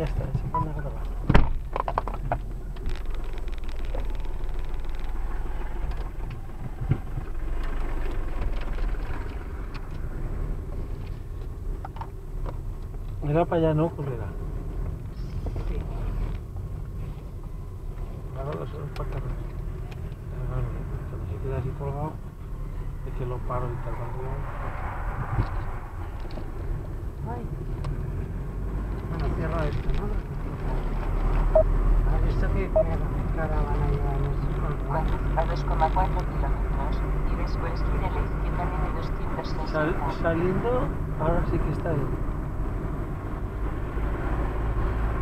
Ya está, se pone a grabar. Era para allá, ¿no? Culera. Sí. Claro, eso es para acá. Claro, cuando se queda así colgado, es que lo paro y tal. Ay. A 2,4 kilómetros y después gire a la izquierda en 260. Sal- saliendo, ahora sí que está bien.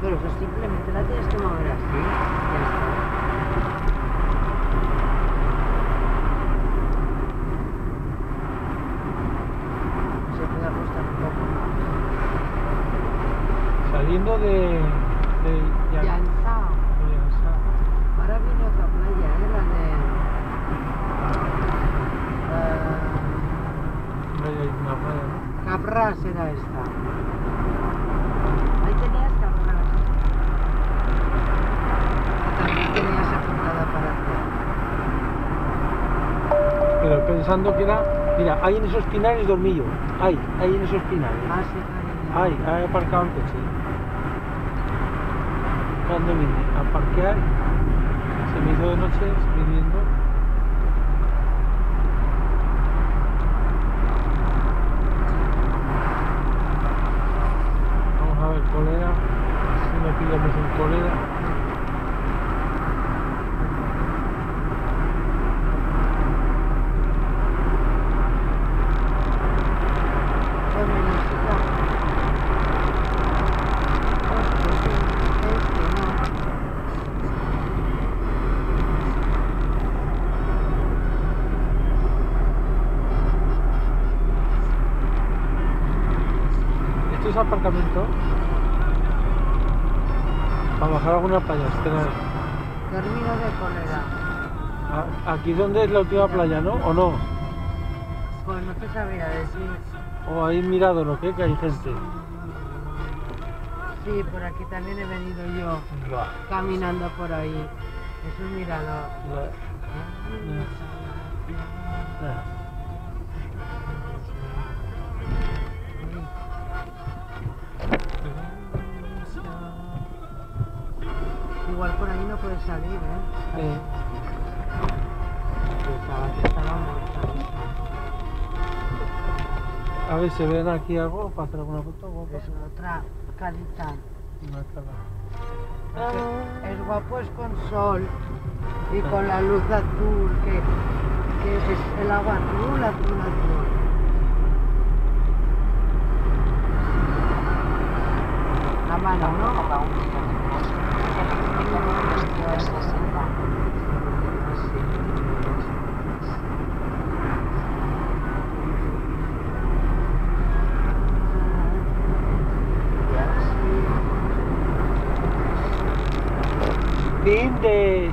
Pero eso simplemente la tienes que mover así. Ya está. Se puede ajustar un poco más. De. de Yan-. Ahora viene otra playa, ¿eh? La de. No hay una playa, ¿no? Capras era esta. Ahí tenías Capras. También tenías apuntada para hacer. Pero pensando que era. Mira, hay en esos pinares dormillo. Hay, hay en esos pinares. Ah, sí, cariño. Hay, hay aparcado el coche. Cuando vine a parquear, se me hizo de noche viniendo. Vamos a ver colera, si no pillamos en colera. Aparcamiento? Para bajar alguna playa, espera. Termino de cólera. Aquí donde es la última playa, ¿no? ¿O no? Pues no te sabría decir. O ahí mirado lo que, que hay gente. Sí, por aquí también he venido yo caminando por ahí. Es un mirador. Puedes salir, ¿eh? Eh, a ver, ¿se ven aquí algo para hacer alguna foto? Es otra calidad. Una cara. Es guapo, es con sol y con la luz azul, que, que es el agua azul, azul, azul. La mano, ¿no? 1,1 kilómetros gire a la izquierda en 260. Fin de.